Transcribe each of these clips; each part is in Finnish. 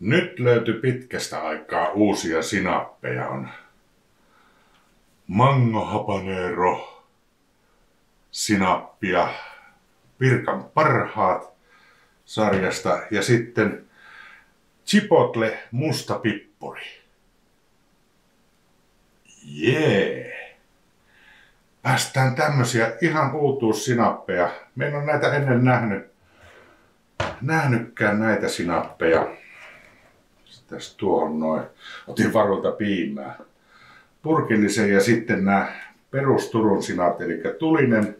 Nyt löytyi pitkästä aikaa uusia sinappeja. On mango habanero sinappia, Pirkan parhaat sarjasta ja sitten chipotle musta pippuri. Jee! Päästään tämmösiä ihan uutuussinappeja. Me en ole näitä ennen nähnyt, nähnytkään näitä sinappeja. Tässä tuohon noin. Otin varulta piimää. Purkillisen ja sitten nämä perusturun sinat, eli tulinen,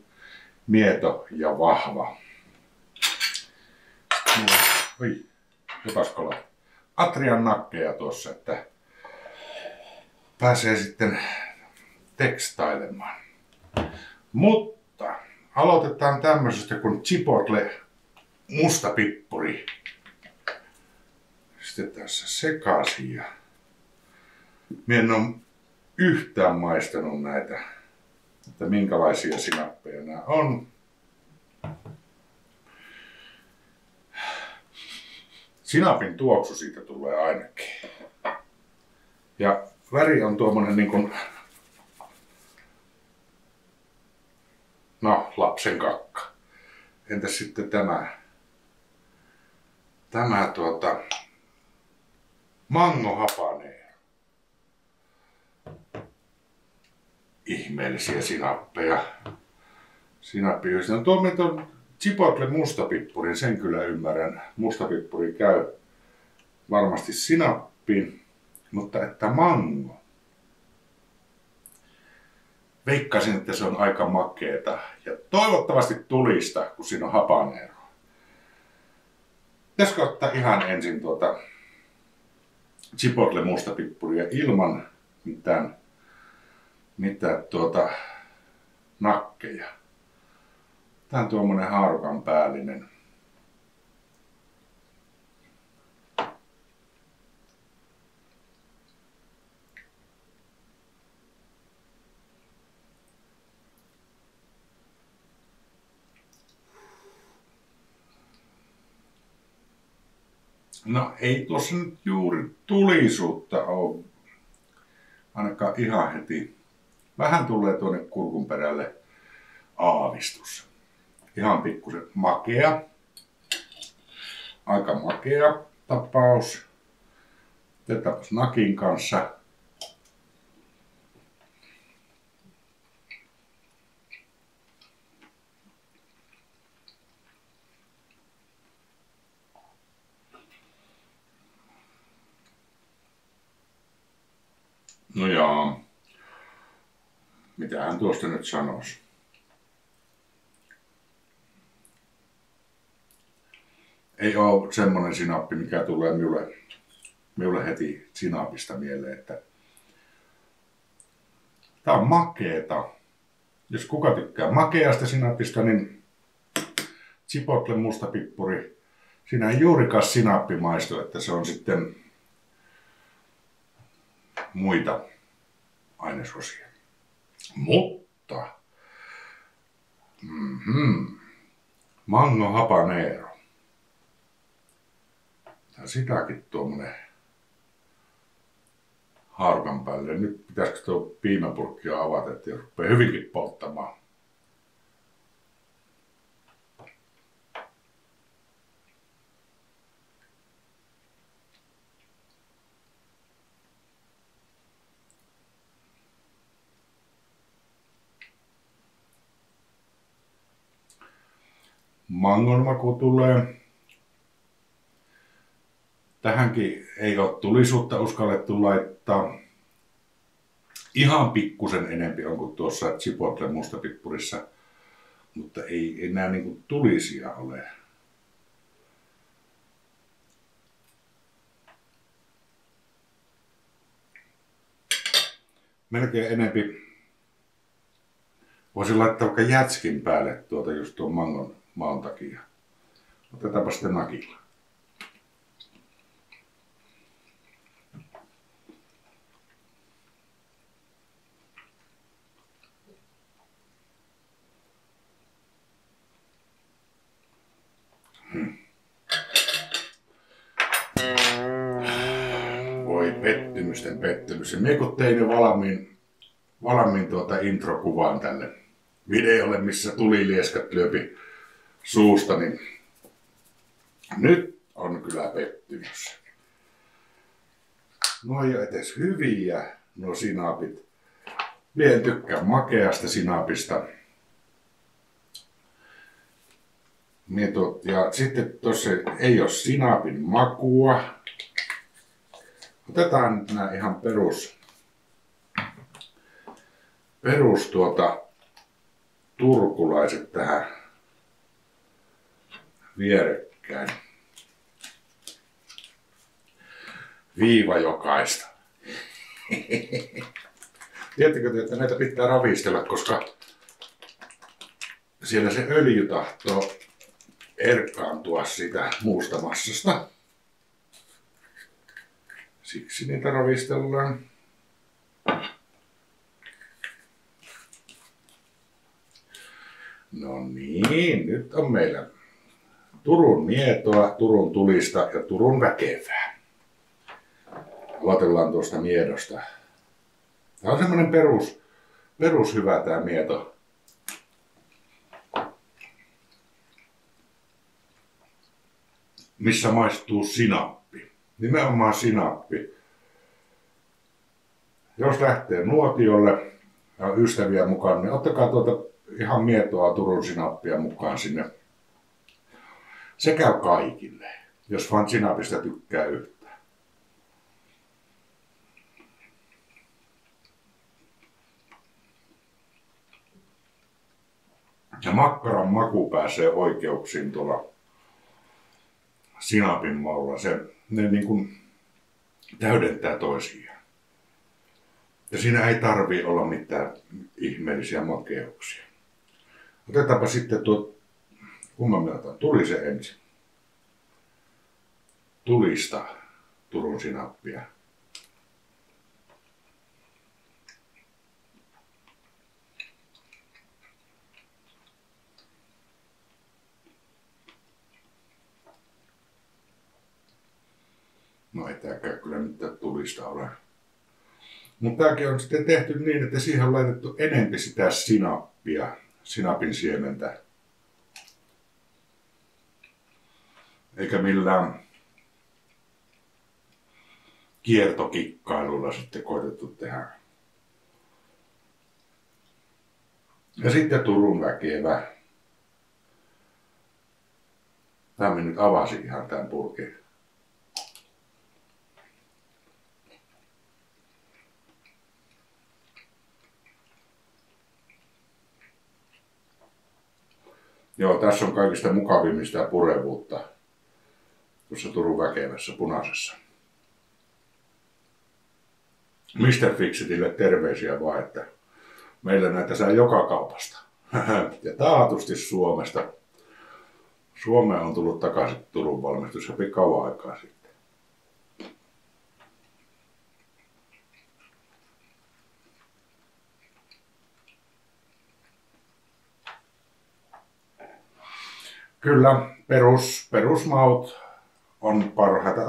mieto ja vahva. Oi, jopaskola. Atrian nakkeja tuossa, että pääsee sitten tekstailemaan. Mutta aloitetaan tämmöisestä kuin chipotle mustapippuri sitten tässä sekaisin. Ja... Mie en ole yhtään maistanut näitä, että minkälaisia sinappeja nämä on. Sinapin tuoksu siitä tulee ainakin. Ja väri on tuommoinen niin kuin, no lapsen kakka. Entäs sitten tämä, tämä tuota, Mango hapanee. Ihmeellisiä sinappeja. Sinappi, no tuo on chipotle mustapippurin, sen kyllä ymmärrän. Mustapippuri käy varmasti sinappiin, mutta että mango. Veikkasin, että se on aika makeeta ja toivottavasti tulista, kun siinä on hapanero. Pitäisikö ottaa ihan ensin tuota chipotle mustapippuria ilman mitään, mitään tuota nakkeja. Tämä on tuommoinen haarukan päällinen. No ei tuossa nyt juuri tulisuutta ole, ainakaan ihan heti. Vähän tulee tuonne kurkun perälle aavistus. Ihan pikkusen makea. Aika makea tapaus. Otetaan nakin kanssa No jaa. Mitä hän tuosta nyt sanoisi? Ei ole semmonen sinappi, mikä tulee minulle, minulle heti sinapista mieleen, että Tämä on makeeta. Jos kuka tykkää makeasta sinapista, niin chipotle mustapippuri. Siinä ei juurikaan sinappi maistu, että se on sitten muita ainesosia. Mutta mm-hmm, mango habanero. Ja sitäkin tuommoinen haarukan päälle. Nyt pitäisikö tuo piimäpurkkia avata, että rupeaa hyvinkin polttamaan. Mangon maku tulee. Tähänkin ei ole tulisuutta uskallettu laittaa. Ihan pikkusen enempi on kuin tuossa chipotle mustapippurissa, mutta ei enää niin tulisia ole. Melkein enempi voisin laittaa vaikka jätskin päälle tuota just tuon mangon maan takia. Otetaanpa sitten nakilla. Hmm. Oi pettymysten pettymys. Ja mie kun tein jo valmiin, valmiin tuota introkuvan tälle videolle, missä tuli lieskat lyöpi suusta, niin nyt on kyllä pettymys. No ei ole edes hyviä nuo sinapit. Mie en tykkää makeasta sinapista. Ja sitten tuossa ei ole sinapin makua. Otetaan nyt nämä ihan perus, perus tuota, turkulaiset tähän vierekkäin. Viiva jokaista. Tiedättekö te, että näitä pitää ravistella, koska siellä se öljy tahtoo erkaantua siitä muusta massasta. Siksi niitä ravistellaan. No niin, nyt on meillä Turun mietoa, Turun tulista ja Turun väkevää. Aloitellaan tuosta miedosta. Tämä on semmoinen perus, perus hyvä tämä mieto. Missä maistuu sinappi. Nimenomaan sinappi. Jos lähtee nuotiolle ja ystäviä mukaan, niin ottakaa tuota ihan mietoa Turun sinappia mukaan sinne. Se käy kaikille, jos vaan sinapista tykkää yhtään. Ja makkaran maku pääsee oikeuksiin tuolla sinapin maulla. Se, ne niin kuin täydentää toisiaan. Ja siinä ei tarvi olla mitään ihmeellisiä makeuksia. Otetaanpa sitten tuo, kumman otan, tuli se ensin. Tulista Turun sinappia. No ei tääkään kyllä mitään tulista ole. Mutta tämäkin on sitten tehty niin, että siihen on laitettu enempi sitä sinappia, sinapin siementä. Eikä millään kiertokikkailulla sitten koitettu tehdä. Ja sitten Turun väkevä. Tämä nyt avasi ihan tämän purkin. Joo, tässä on kaikista mukavimmista purevuutta tuossa Turun väkevässä punaisessa. Mr. Fixitille terveisiä vaan, että meillä näitä saa joka kaupasta. ja taatusti Suomesta. Suomeen on tullut takaisin Turun valmistus jo kauan aikaa sitten. Kyllä, perus, perusmaut on parhaita.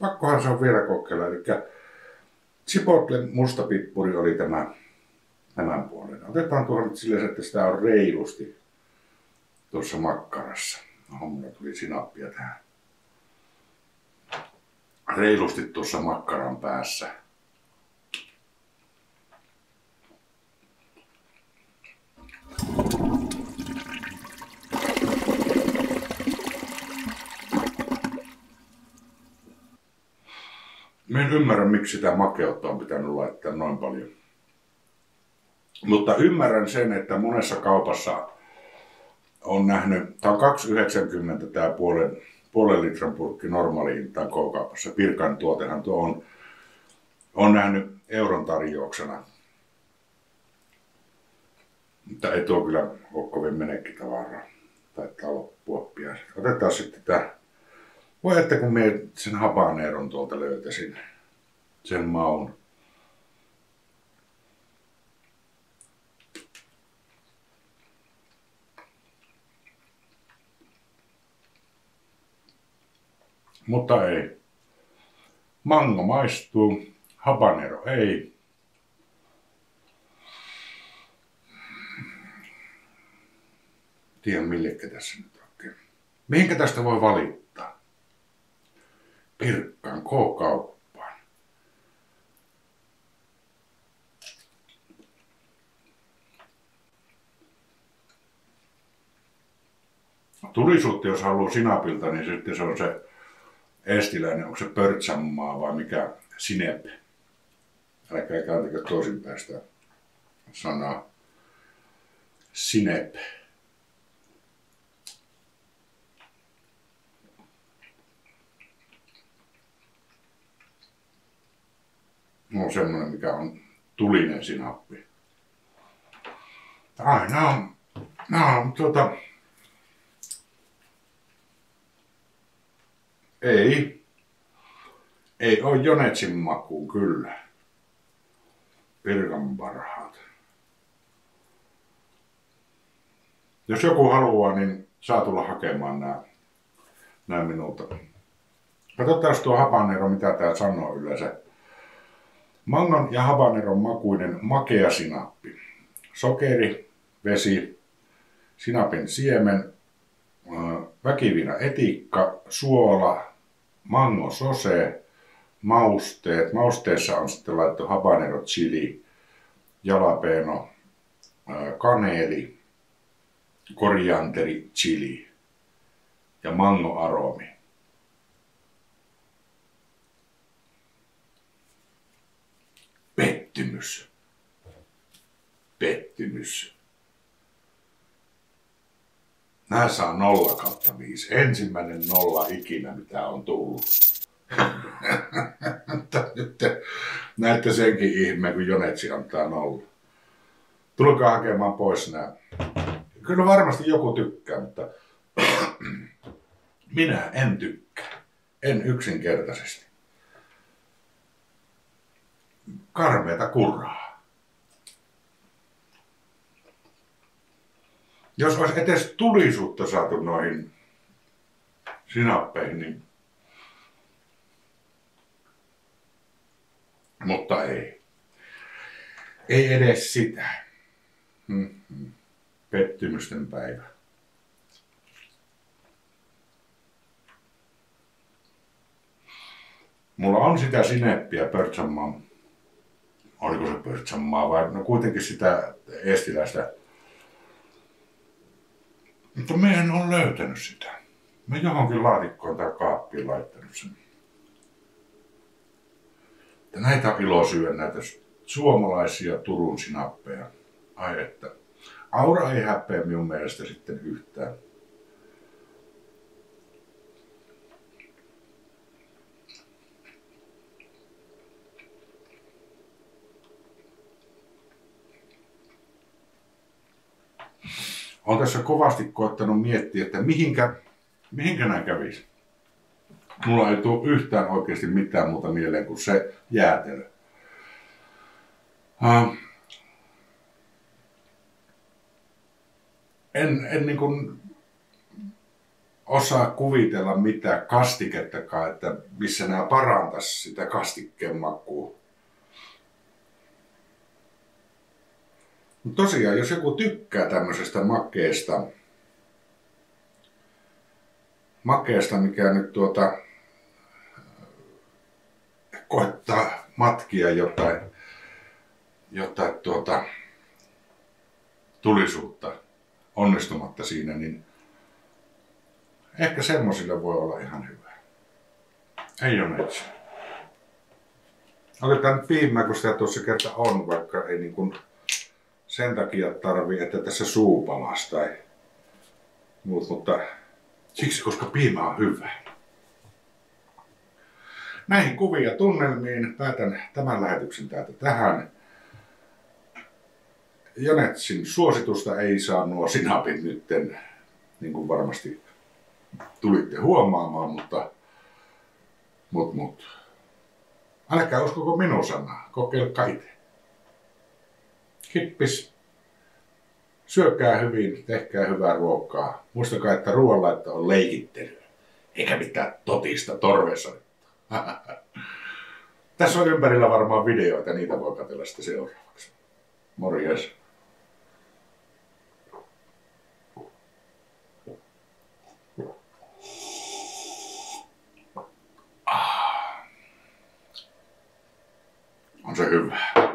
Pakkohan se on vielä kokeilla. Eli Chipotle mustapippuri oli tämä tämän puolen. Otetaan tuohon nyt sille, että sitä on reilusti tuossa makkarassa. Oho, mulla tuli sinappia tähän. Reilusti tuossa makkaran päässä. Mä en ymmärrä, miksi sitä makeutta on pitänyt laittaa noin paljon. Mutta ymmärrän sen, että monessa kaupassa on nähnyt, tämä on 2,90 tämä puolen, puolen litran purkki normaali hintaan K-kaupassa. Pirkan tuotehan tuo on, on nähnyt euron tarjouksena. Mutta ei tuo kyllä ole kovin menekkitavaraa. Taitaa loppua pian. Otetaan sitten tämä voi että kun me sen habaneron tuolta löytäisin, sen maun. Mutta ei. Mango maistuu, habanero ei. Tiedän millekä tässä nyt oikein. Mihinkä tästä voi valittaa? Pirkkaan K-kauppaan. Tulisuutta, jos haluaa sinapilta, niin sitten se on se estiläinen, onko se Pörtsänmaa vai mikä Sinep. Älkää kääntäkö toisinpäin sitä sanaa. Sinep. No semmoinen, mikä on tulinen sinappi. Ai, nämä on, nämä on tuota, Ei. Ei ole Jonetsin makuun kyllä. Pirkan parhaat. Jos joku haluaa, niin saa tulla hakemaan nämä, nämä minulta. Katsotaan tuo habanero, mitä tämä sanoo yleensä. Mangon ja habaneron makuinen makea sinappi. Sokeri, vesi, sinapin siemen, väkivinä etikka, suola, mango sose, mausteet. Mausteessa on sitten laittu habanero chili, jalapeno, kaneeli, korianteri chili ja mango Pettymys. Pettymys. Nää saa nolla kautta viisi. Ensimmäinen nolla ikinä, mitä on tullut. Nyt näette senkin ihmeen, kun Jonetsi antaa nolla. Tulkaa hakemaan pois nämä. Kyllä varmasti joku tykkää, mutta minä en tykkää. En yksinkertaisesti. Karmeeta kurraa. Jos olisi edes tulisuutta saatu noihin sinappeihin, niin... Mutta ei. Ei edes sitä. Mm-hmm. Pettymysten päivä. Mulla on sitä sineppiä Pörtsänmaan, oliko se Pörtsänmaa vai no kuitenkin sitä estiläistä mutta me en ole löytänyt sitä. Mä johonkin laatikkoon tai kaappiin laittanut sen. Ja näitä on ilo syödä, näitä suomalaisia Turun sinappeja. Ai että. Aura ei häpeä minun mielestä sitten yhtään. Olen tässä kovasti koettanut miettiä, että mihinkä, mihinkä nämä kävisi. Mulla ei tule yhtään oikeasti mitään muuta mieleen kuin se jäätelö. Uh, en, en niin kuin osaa kuvitella mitään kastikettakaan, että missä nämä parantaisi sitä kastikkeen makua. Mutta tosiaan, jos joku tykkää tämmöisestä makeesta, makeesta, mikä nyt tuota, koettaa matkia jotain, jotain tuota, tulisuutta onnistumatta siinä, niin ehkä semmoisille voi olla ihan hyvä. Ei ole itse. Otetaan piimää, kun sitä tuossa kerta on, vaikka ei niin kuin sen takia tarvii, että tässä suu palas tai muut, mutta siksi, koska piima on hyvä. Näihin kuvia tunnelmiin päätän tämän lähetyksen täältä tähän. Jonetsin suositusta ei saa nuo sinapit nytten, niin kuin varmasti tulitte huomaamaan, mutta mut, mut. Älkää uskoko minun sanaa, kokeilkaa itse. Kippis. Syökää hyvin, tehkää hyvää ruokaa. Muistakaa, että ruoanlaitto on leikittelyä, eikä mitään totista torvessa. Tässä on ympärillä varmaan videoita, niitä voi katsella sitten seuraavaksi. Morjes. Ah. On se hyvä.